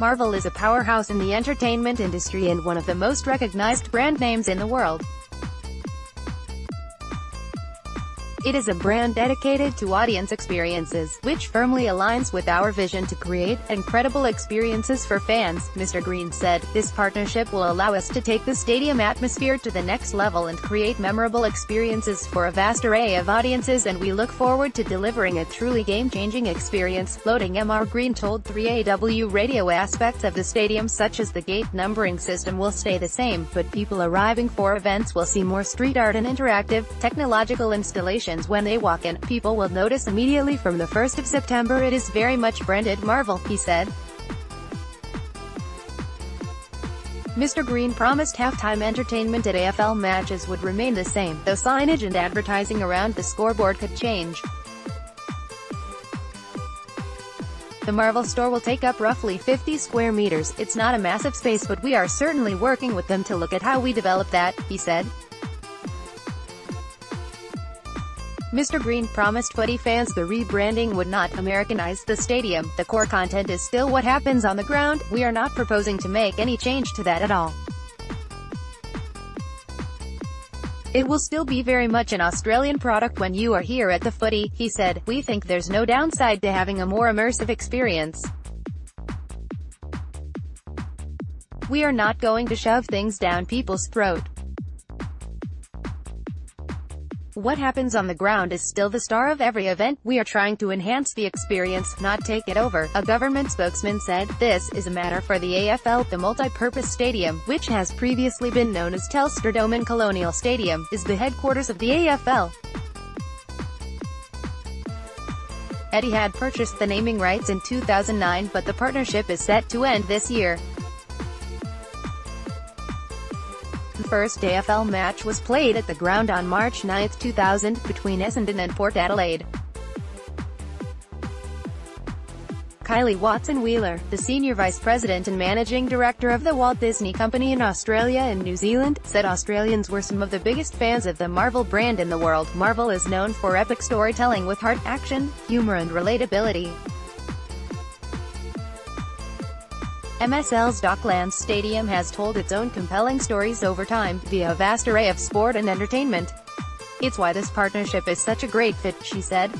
Marvel is a powerhouse in the entertainment industry and one of the most recognized brand names in the world. It is a brand dedicated to audience experiences, which firmly aligns with our vision to create incredible experiences for fans, Mr. Green said. This partnership will allow us to take the stadium atmosphere to the next level and create memorable experiences for a vast array of audiences and we look forward to delivering a truly game-changing experience, floating MR Green told 3AW radio aspects of the stadium such as the gate numbering system will stay the same, but people arriving for events will see more street art and interactive, technological installations when they walk in, people will notice immediately from the 1st of September it is very much branded Marvel, he said. Mr. Green promised halftime entertainment at AFL matches would remain the same, though signage and advertising around the scoreboard could change. The Marvel store will take up roughly 50 square meters. It's not a massive space but we are certainly working with them to look at how we develop that, he said. Mr. Green promised footy fans the rebranding would not Americanize the stadium. The core content is still what happens on the ground, we are not proposing to make any change to that at all. It will still be very much an Australian product when you are here at the footy, he said. We think there's no downside to having a more immersive experience. We are not going to shove things down people's throat. What happens on the ground is still the star of every event. We are trying to enhance the experience, not take it over, a government spokesman said. This is a matter for the AFL. The multi-purpose stadium, which has previously been known as Telstra Dome and Colonial Stadium, is the headquarters of the AFL. Etihad purchased the naming rights in 2009 but the partnership is set to end this year. The first AFL match was played at the ground on March 9, 2000, between Essendon and Port Adelaide. Kylie Watson Wheeler, the Senior Vice President and Managing Director of the Walt Disney Company in Australia and New Zealand, said Australians were some of the biggest fans of the Marvel brand in the world. Marvel is known for epic storytelling with heart, action, humor and relatability. MSL's Docklands Stadium has told its own compelling stories over time, via a vast array of sport and entertainment. It's why this partnership is such a great fit, she said.